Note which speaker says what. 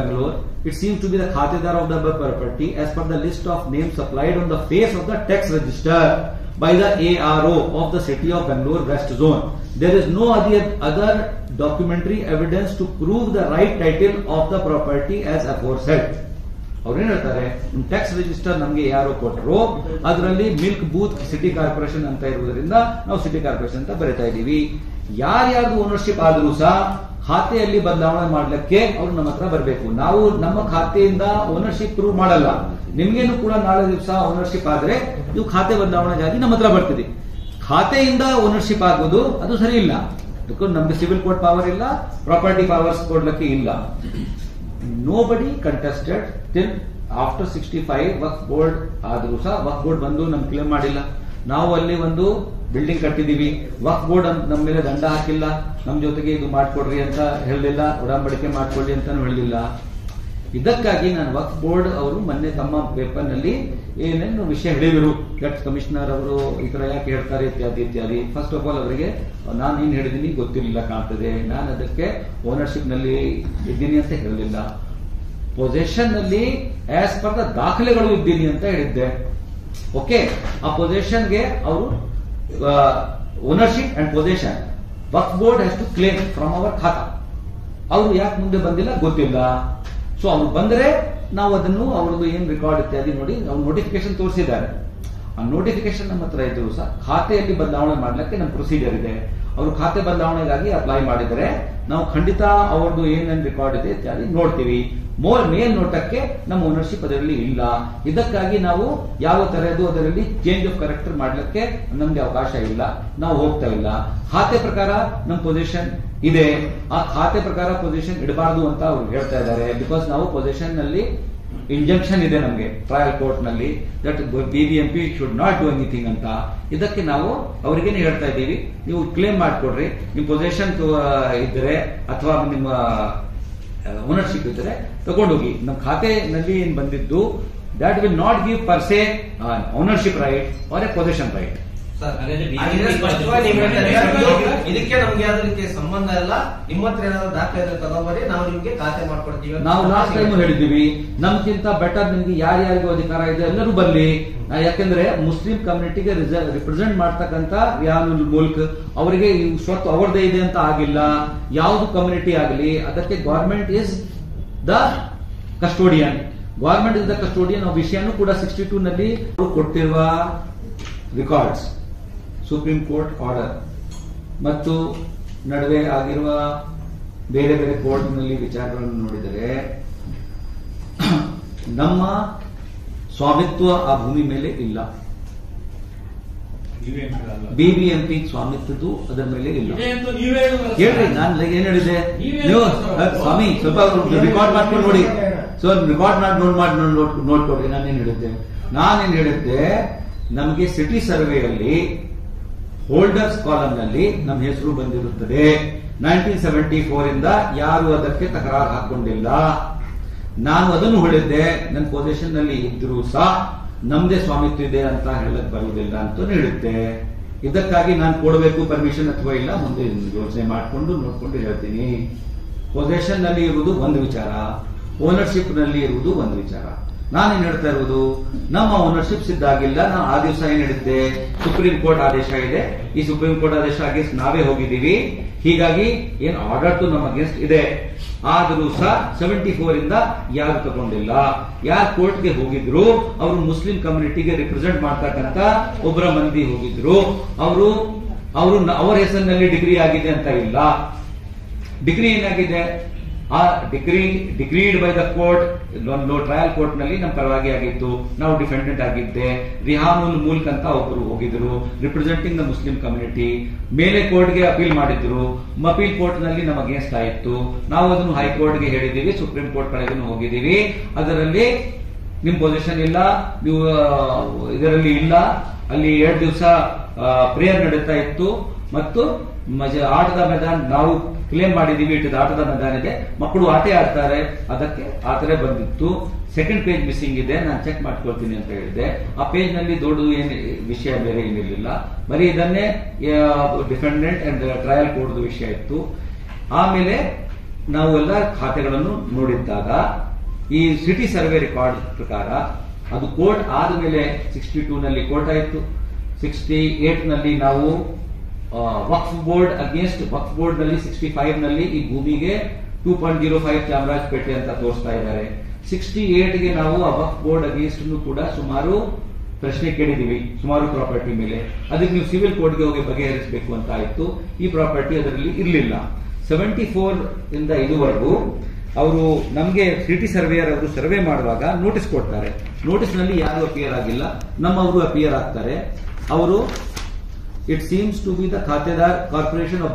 Speaker 1: It seems to be the khatedar of the property as per the list of names supplied on the face of the tax register by the ARO of the city of Bangalore West Zone. There is no other, documentary evidence to prove the right title of the property as aforesaid. ಅವ್ರೇನ್ tax register ನಮಗೆ ಯಾರು ಕೊಟ್ಟರು ಅದರಲ್ಲಿ milk booth city corporation ಅಂತ ಇರುವುದರಿಂದ ನಾವು city corporation ಅಂತ ಬರೀತಾ ಇದ್ದೀವಿ ಯಾರ್ಯಾರ್ದು ಓನರ್ಶಿಪ್ ಆದರೂ ಸಹ ಖಾತೆಯಲ್ಲಿ ಬದಲಾವಣೆ ಮಾಡ್ಲಿಕ್ಕೆ ಅವ್ರು ನಮ್ಮ ಹತ್ರ ಬರಬೇಕು. ನಾವು ನಮ್ಮ ಖಾತೆಯಿಂದ ಓನರ್ಶಿಪ್ ಪ್ರೂವ್ ಮಾಡಲ್ಲ. ನಿಮ್ಗೇನು ಕೂಡ ನಾಳೆ ದಿವಸ ಓನರ್ಶಿಪ್ ಆದ್ರೆ ನೀವು ಖಾತೆ ಬದಲಾವಣೆಗಾಗಿ ನಮ್ಮ ಹತ್ರ ಬರ್ತೀರಿ ಖಾತೆಯಿಂದ ಓನರ್ಶಿಪ್ ಆಗೋದು ಅದು ಸರಿ ಇಲ್ಲ. ನಮ್ಗೆ ಸಿವಿಲ್ ಕೋರ್ಟ್ ಪವರ್ ಇಲ್ಲ ಪ್ರಾಪರ್ಟಿ ಪವರ್ಸ್ ಕೊಡ್ಲಿಕ್ಕೆ ಇಲ್ಲ. Nobody contested till after sixty five Waqf board ಆದ್ರೂ ಸಹ ವಕ್ ಬೋರ್ಡ್ ಬಂದು ನಮ್ ಕ್ಲೇಮ್ ಮಾಡಿಲ್ಲ. ನಾವು ಅಲ್ಲಿ ಒಂದು ಬಿಲ್ಡಿಂಗ್ ಕಟ್ಟಿದೀವಿ ವಕ್ ಬೋರ್ಡ್ ನಮ್ಮ ಮೇಲೆ ದಂಡ ಹಾಕಿಲ್ಲ. ನಮ್ಮ ಜೊತೆಗೆ ಇದು ಮಾಡ್ಕೊಡ್ರಿ ಅಂತ ಹೇಳಲಿಲ್ಲ. ಉಡಂಬಡಿಕೆ ಮಾಡ್ಕೊಳ್ಳಿ ಅಂತಾನು ಹೇಳಲಿಲ್ಲ. ಇದಕ್ಕಾಗಿ ನಾನು ವಕ್ ಬೋರ್ಡ್ ಅವರು ಮೊನ್ನೆ ತಮ್ಮ ಪೇಪರ್ನಲ್ಲಿ ಏನೇನು ವಿಷಯ ಹೇಳಿದರು. ಗಟ್ ಕಮಿಷನರ್ ಅವರು ಈ ತರ ಯಾಕೆ ಹೇಳ್ತಾರೆ ಇತ್ಯಾದಿ ಇತ್ಯಾದಿ. ಫಸ್ಟ್ ಆಫ್ ಆಲ್ ಅವರಿಗೆ, ನಾನು ಏನ್ ಹೇಳಿದೀನಿ ಗೊತ್ತಿರಲಿಲ್ಲ ಕಾಣ್ತದೆ. ನಾನು ಅದಕ್ಕೆ ಓನರ್ಶಿಪ್ನಲ್ಲಿ ಇದ್ದೀನಿ ಅಂತ ಹೇಳಲಿಲ್ಲ. ಪೊಸೆಷನ್ನಲ್ಲಿ ಆಸ್ ಪರ್ ದ ದಾಖಲೆಗಳು ಇದ್ದೀನಿ ಅಂತ ಹೇಳಿದ್ದೆ. ಓಕೆ ಆ ಪೊಸಿಷನ್ಗೆ ಅವರು ownership and position Waqf board has to claim from our khata ಅವರು ಯಾಕೆ ಮುಂದೆ ಬಂದಿಲ್ಲ ಗೊತ್ತಿಲ್ಲ. ಸೊ ಅವ್ರು ಬಂದ್ರೆ ನಾವು ಅದನ್ನು ಅವ್ರದ್ದು ಏನ್ ರೆಕಾರ್ಡ್ ಇತ್ಯಾದಿ ನೋಡಿ, ಅವ್ರು ನೋಟಿಫಿಕೇಶನ್ ತೋರಿಸಿದ್ದಾರೆ. ಆ ನೋಟಿಫಿಕೇಶನ್ ನಮ್ಮ ಹತ್ರ ಇದ್ರು ಸಹ ಖಾತೆಯಲ್ಲಿ ಬದಲಾವಣೆ ಮಾಡ್ಲಿಕ್ಕೆ ನಮ್ಮ ಪ್ರೊಸೀಜರ್ ಇದೆ. ಅವರು ಖಾತೆ ಬದಲಾವಣೆಗಾಗಿ ಅಪ್ಲೈ ಮಾಡಿದರೆ ನಾವು ಖಂಡಿತ ಅವ್ರದ್ದು ಏನೇನು ರೆಕಾರ್ಡ್ ಇದೆ ಇತ್ಯಾದಿ ನೋಡ್ತೀವಿ. ಮೇಲ್ ನೋಟಕ್ಕೆ ನಮ್ಮ ಓನರ್ಶಿಪ್ ಅದರಲ್ಲಿ ಇಲ್ಲ. ಇದಕ್ಕಾಗಿ ನಾವು ಯಾವ ತರದ್ದು ಅದರಲ್ಲಿ ಚೇಂಜ್ ಆಫ್ ಕರೆಕ್ಟರ್ ಮಾಡ್ಲಿಕ್ಕೆ ನಮ್ಗೆ ಅವಕಾಶ ಇಲ್ಲ. ನಾವು ಹೋಗ್ತಾ ಇಲ್ಲ. ಖಾತೆ ಪ್ರಕಾರ ನಮ್ಮ ಪೊಸಿಷನ್ ಇದೆ. ಆ ಖಾತೆ ಪ್ರಕಾರ ಪೊಸಿಷನ್ ಇಡಬಾರ್ದು ಅಂತ ಅವ್ರು ಹೇಳ್ತಾ ಇದ್ದಾರೆ. ಬಿಕಾಸ್ ನಾವು ಪೊಸಿಷನ್ನಲ್ಲಿ ಇಂಜೆಕ್ಷನ್ ಇದೆ ನಮಗೆ ಟ್ರಯಲ್ ಕೋರ್ಟ್ನಲ್ಲಿ. That B B M P should not do anything ಅಂತ. ಇದಕ್ಕೆ ನಾವು ಅವರಿಗೇನೆ ಹೇಳ್ತಾ ಇದ್ದೀವಿ. ನೀವು ಕ್ಲೇಮ್ ಮಾಡ್ಕೊಡ್ರಿ. ನಿಮ್ ಪೊಸಿಷನ್ ಇದ್ರೆ ಅಥವಾ ನಿಮ್ಮ ಓನರ್ಶಿಪ್ ಇದ್ರೆ ತಗೊಂಡೋಗಿ. ನಮ್ಮ ಖಾತೆನಲ್ಲಿ ಏನು ಬಂದಿದ್ದು that will not give per se ownership right or a position right
Speaker 2: ಇದಕ್ಕೆ ನಮ್ಗೆ ಅದಕ್ಕೆ ಸಂಬಂಧ ಇಲ್ಲ. ನಿಮ್ಮ ಹತ್ರ ಏನಾದ್ರು ದಾಖಲೆ ಇದ್ರೆ ತಗೊಂಬರಿ ನಾವು ನಿಮ್ಗೆ ಖಾತೆ ಮಾಡ್ಕೊಡ್ತೀವಿ
Speaker 1: ನಾವು ಲಾಸ್ಟ್ ಟೈಮ್ ಹೇಳಿದ್ದೀವಿ. ನಮ್ಗಿಂತ ಬೆಟರ್ ನಿಮ್ಗೆ ಯಾರ್ಯಾರಿಗೂ ಅಧಿಕಾರ ಇದೆ ಎಲ್ಲರೂ ಬರ್ಲಿ ನಾ ಯಾಕೆಂದ್ರೆ ಮುಸ್ಲಿಂ ಕಮ್ಯುನಿಟಿಗೆ ರಿಪ್ರೆಸೆಂಟ್ ಮಾಡ್ತಕ್ಕಂತ ರಿಯಾನುಲ್ ಮುಲ್ಕ್ ಅವರಿಗೆ ಈ ಸ್ವತ್ತು ಅವರದೇ ಇದೆ ಅಂತ ಆಗಿಲ್ಲ. ಯಾವ್ದು ಕಮ್ಯುನಿಟಿ ಆಗಲಿ ಅದಕ್ಕೆ government is the custodian government is the custodian ಆ ವಿಷಯನೂ ಕೂಡ ಸಿಕ್ಸ್ಟಿ ಟೂ ನಲ್ಲಿ ಅವ್ರು ಕೊಟ್ಟಿರುವ ರೆಕಾರ್ಡ್ಸ್ ಸುಪ್ರೀಂ ಕೋರ್ಟ್ ಆರ್ಡರ್. ಮತ್ತು ನಡುವೆ ಆಗಿರುವ ಬೇರೆ ಬೇರೆ ಕೋರ್ಟ್ನಲ್ಲಿ ವಿಚಾರಗಳನ್ನು ನೋಡಿದರೆ, ನಮ್ಮ ಸ್ವಾಮಿತ್ವ ಆ ಭೂಮಿ ಮೇಲೆ ಇಲ್ಲ. ಬಿಬಿಎಂಪಿ ಸ್ವಾಮಿತ್ವದ್ದು ಅದರ ಮೇಲೆ ಇಲ್ಲ. ಹೇಳ್ರಿ, ನಾನು ಏನ್ ಹೇಳಿದೆ ಸ್ವಾಮಿ, ಸ್ವಲ್ಪ ರೆಕಾರ್ಡ್ ಮಾಡ್ಕೊಂಡು ನೋಡಿ. ಸೊ ರೆಕಾರ್ಡ್ ಮಾಡಿ, ನೋಡ್ ಮಾಡಿ, ನೋಡ್ ನೋಡ್ಕೊಡ್ರಿ ನಾನೇನ್ ಹೇಳಿದ್ದೆ? ನಾನೇನ್ ಹೇಳಿದ್ದೆ, ನಮಗೆ ಸಿಟಿ ಸರ್ವೆಯಲ್ಲಿ ಹೋಲ್ಡರ್ಸ್ ಕಾಲಮ್ನಲ್ಲಿ ನಮ್ಮ ಹೆಸರು ಬಂದಿರುತ್ತದೆ. ನೈನ್ಟೀನ್ ಸೆವೆಂಟಿ ಫೋರ್ ಇಂದ ಯಾರು ಅದಕ್ಕೆ ತಕರಾರು ಹಾಕೊಂಡಿಲ್ಲ. ನಾನು ಅದನ್ನು ಹೊಡೆದ್ದೆ ನನ್ನ ಪೊಸಿಷನ್ನಲ್ಲಿ ಇದ್ರೂ ಸಹ ನಮ್ದೇ ಸ್ವಾಮಿತ್ವ ಇದೆ ಅಂತ ಹೇಳಕ್ ಬರುವುದಿಲ್ಲ ಅಂತ ಹೇಳುತ್ತೆ. ಇದಕ್ಕಾಗಿ ನಾನು ಕೊಡಬೇಕು ಪರ್ಮಿಷನ್ ಅಥವಾ ಇಲ್ಲ, ಮುಂದೆ ಯೋಚನೆ ಮಾಡಿಕೊಂಡು ನೋಡ್ಕೊಂಡು ಹೇಳ್ತೀನಿ. ಪೊಸಿಷನ್ನಲ್ಲಿ ಇರುವುದು ಒಂದು ವಿಚಾರ ಓನರ್ಶಿಪ್ನಲ್ಲಿ ಇರುವುದು ಒಂದು ವಿಚಾರ. ನಾನೇನ್ ಹೇಳ್ತಾ ಇರುವುದು? ನಮ್ಮ ಓನರ್ಶಿಪ್ ಸಿದ್ಧಾಗಿಲ್ಲ ನಾನು ಆ ದಿವಸ ಏನ್ ಹೇಳಿದ್ದೆ? ಸುಪ್ರೀಂ ಕೋರ್ಟ್ ಆದೇಶ ಇದೆ. ಈ ಸುಪ್ರೀಂ ಕೋರ್ಟ್ ಆದೇಶ ಅಗೇನ್ಸ್ಟ್ ನಾವೇ ಹೋಗಿದ್ದೀವಿ. ಹೀಗಾಗಿ ಏನ್ ಆರ್ಡರ್ ಟು ನಮ್ಮ ಅಗೇನ್ಸ್ಟ್ ಇದೆ. ಆದರೂ ಸಹ ಸೆವೆಂಟಿ ಫೋರ್ ಇಂದ ಯಾರು ತಗೊಂಡಿಲ್ಲ? ಯಾರು ಕೋರ್ಟ್ಗೆ ಹೋಗಿದ್ರು? ಅವರು ಮುಸ್ಲಿಂ ಕಮ್ಯುನಿಟಿಗೆ ರಿಪ್ರೆಸೆಂಟ್ ಮಾಡ್ತಕ್ಕಂತ ಒಬ್ಬರ ಮಂದಿ ಹೋಗಿದ್ರು. ಅವರು ಅವರು ಅವರ ಹೆಸರಿನಲ್ಲಿ ಡಿಗ್ರಿ ಆಗಿದೆ ಅಂತ ಇಲ್ಲ. ಡಿಗ್ರಿ ಏನಾಗಿದೆ? ಆ decree decreed by the court ಒಂದು ಟ್ರಯಲ್ ಕೋರ್ಟ್ನಲ್ಲಿ ನಮ್ಮ ಪರವಾಗಿ ಆಗಿತ್ತು. ನಾವು ಡಿಫೆಂಡೆಂಟ್ ಆಗಿದ್ದೆ. ರಿಹಾಮುಲ್ ಮೂಲ್ಕ್ ಅಂತ ಒಬ್ಬರು ಹೋಗಿದ್ರು. ರಿಪ್ರೆಸೆಂಟಿಂಗ್ ದ ಮುಸ್ಲಿಂ ಕಮ್ಯುನಿಟಿ ಮೇಲೆ ಕೋರ್ಟ್ಗೆ ಅಪೀಲ್ ಮಾಡಿದ್ರು. ಅಪೀಲ್ ಕೋರ್ಟ್ನಲ್ಲಿ ನಮ್ಮ ಅಗೇನ್ಸ್ಟ್ ಆಯಿತು. ನಾವು ಅದನ್ನು ಹೈಕೋರ್ಟ್ಗೆ ಹೇಳಿದ್ದೀವಿ. ಸುಪ್ರೀಂ ಕೋರ್ಟ್ ಕಡೆಗೂ ಹೋಗಿದ್ದೀವಿ. ಅದರಲ್ಲಿ ನಿಮ್ ಪೊಸಿಷನ್ ಇಲ್ಲ. ನೀವು ಇದರಲ್ಲಿ ಇಲ್ಲ. ಅಲ್ಲಿ ಎರಡು ದಿವಸ ಪ್ರೇಯರ್ ನಡೀತಾ ಇತ್ತು. ಮತ್ತು ಆಟದ ಮೈದಾನ ನಾವು ಕ್ಲೇಮ್ ಮಾಡಿದೀವಿ ಇಟ್ಟಿದ ಆಟದ ಮೈದಾನ ಇದೆ ಮಕ್ಕಳು ಆಟೇ ಆಡ್ತಾರೆ. ಅದಕ್ಕೆ ಆತರ ಬಂದಿತ್ತು. ಸೆಕೆಂಡ್ ಪೇಜ್ ಮಿಸ್ಸಿಂಗ್ ಇದೆ. ನಾನು ಚೆಕ್ ಮಾಡ್ಕೊಳ್ತೀನಿ ಅಂತ ಹೇಳಿದೆ. ಆ ಪೇಜ್ನಲ್ಲಿ ದೊಡ್ಡದು ಏನು ವಿಷಯ ಬೇರೆ ಏನಿರಲಿಲ್ಲ. ಬರೀ ಇದನ್ನೇ ಡಿಫೆಂಡೆಂಟ್ ಅಂಡ್ ಟ್ರಯಲ್ ಕೋರ್ಟ್ ವಿಷಯ ಇತ್ತು. ಆಮೇಲೆ ನಾವು ಎಲ್ಲ ಖಾತೆಗಳನ್ನು ನೋಡಿದ್ದಾಗ, ಈ ಸಿಟಿ ಸರ್ವೆ ರೆಕಾರ್ಡ್ ಪ್ರಕಾರ ಅದು ಕೋರ್ಟ್ ಆದ ಮೇಲೆ ಸಿಕ್ಸ್ಟಿ ಟೂ ನಲ್ಲಿ ಕೋರ್ಟ್ ಆಯಿತು. ಸಿಕ್ಸ್ಟಿ ಏಟ್ನಲ್ಲಿ ನಾವು ವಕ್ಫ್ ಬೋರ್ಡ್ ಅಗೇನ್ಸ್ಟ್ ವಕ್ಫ್ ಬೋರ್ಡ್ನಲ್ಲಿ ಸಿಕ್ಸ್ಟಿ ಫೈವ್ನಲ್ಲಿ ಈ ಭೂಮಿಗೆ two point zero five Chamarajpet ಅಂತ ತೋರಿಸ್ತಾ ಇದ್ದಾರೆ. ಸಿಕ್ಸ್ಟಿ ಗೆ ನಾವು ಆ ವಕ್ಫ್ ಬೋರ್ಡ್ ಅಗೇನ್ಸ್ಟ್ ಕೂಡ ಸುಮಾರು ಪ್ರಶ್ನೆ ಕೇಳಿದೀವಿ ಸುಮಾರು ಪ್ರಾಪರ್ಟಿ ಮೇಲೆ. ಅದಕ್ಕೆ ನೀವು ಸಿವಿಲ್ ಕೋರ್ಟ್ಗೆ ಹೋಗಿ ಬಗೆಹರಿಸಬೇಕು ಅಂತ ಆಯ್ತು. ಈ ಪ್ರಾಪರ್ಟಿ ಅದರಲ್ಲಿ ಇರಲಿಲ್ಲ. ಸೆವೆಂಟಿ ಫೋರ್ ಇಂದ ಇದುವರೆಗೂ ಅವರು ನಮಗೆ ಸಿಟಿ ಸರ್ವೇಯರ್ ಅವರು ಸರ್ವೆ ಮಾಡುವಾಗ ನೋಟಿಸ್ ಕೊಡ್ತಾರೆ. ನೋಟಿಸ್ನಲ್ಲಿ ಯಾರು ಅಪಿಯರ್ ಆಗಿಲ್ಲ. ನಮ್ಮವರು ಅಪಿಯರ್ ಆಗ್ತಾರೆ. ಅವರು It seems to be the Khatedar Corporation of